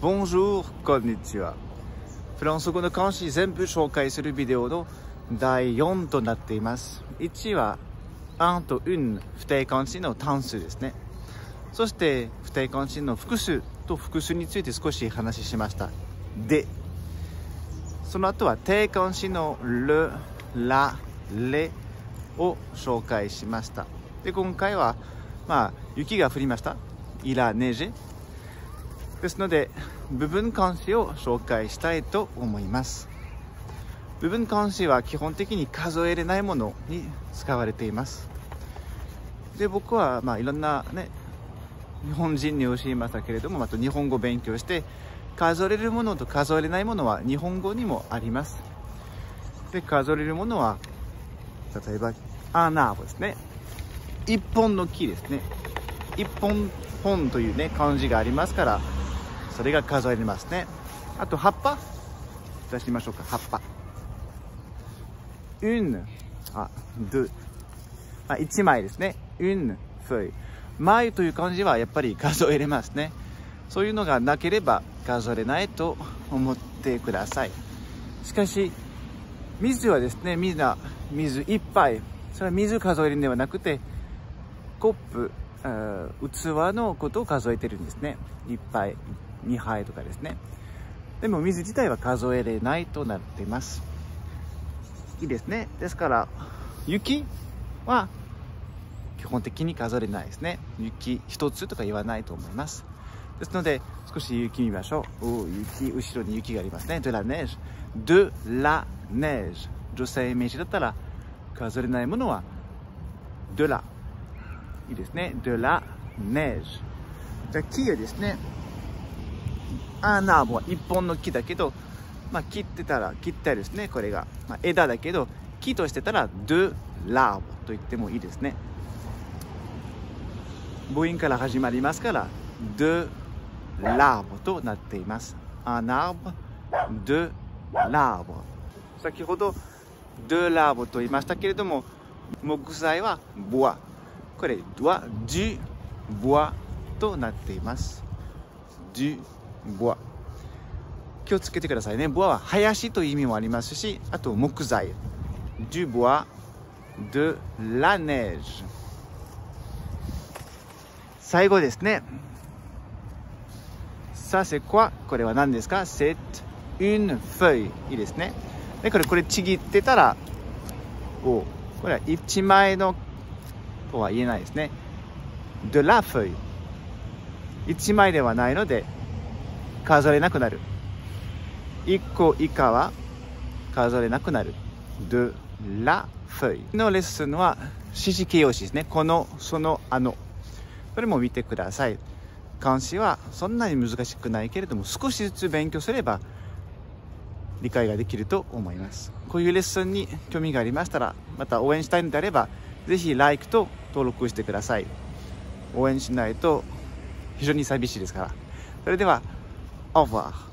Bonjour, こんにちは。フランス語の漢詞全部紹介するビデオの第4となっています。1は1と1不定冠詞の単数ですね。そして不定冠詞の複数と複数について少し話しました。で、その後は定冠詞の le、la、le を紹介しました。で、今回は、まあ、雪が降りました。il a neigé ですので部分漢詞を紹介したいと思います。部分漢詞は基本的に数えれないものに使われています。で僕はまあいろんなね日本人に教えましたけれどもまた日本語を勉強して数えるものと数えれないものは日本語にもあります。で数えるものは例えばアナーブですね。一本の木ですね。一本本というね漢字がありますからそれが数えれますね。あと葉っぱ？出してみましょうか。葉っぱ。une あ deux あ1枚ですね。une feuille 枚という漢字はやっぱり数えれますね。そういうのがなければ数えれないと思ってください。しかし水はですね水は水一杯。それは水数えるんではなくてコップ。器のことを数えてるんですね。1杯2杯とかですね。でも水自体は数えれないとなっています。いいですね。ですから雪は基本的に数えれないですね。雪一つとか言わないと思います。ですので少し雪見ましょう。お雪後ろに雪がありますね。de la neige de la neige 女性名詞だったら数えれないものは de la いいですね。de la neige。じゃ木はですね。アナーブは一本の木だけど、まあ切ってたら、切ったりですね、これが。まあ、枝だけど、木としてたら、de la ボと言ってもいいですね。母音から始まりますから、de la ボとなっています。un arbre, de la ボ。先ほど、de la ボと言いましたけれども、木材は bois。これは du bois となっています。du bois 気をつけてくださいね。bois は林という意味もありますし、あと木材。du bois de la neige 最後ですね。さあ、c'est quoi? これは何ですか ?c'est une feuille いいですね。で、これ、これちぎってたら、おこれは一枚のとは言えないですね。de la feuille。1枚ではないので、数えなくなる。1個以下は数えなくなる。de la feuille のレッスンは指示形容詞ですね。この、その、あの。これも見てください。漢詞はそんなに難しくないけれども、少しずつ勉強すれば理解ができると思います。こういうレッスンに興味がありましたら、また応援したいのであれば、ぜひ LIKE と登録してください。応援しないと非常に寂しいですから。それでは、オーバー。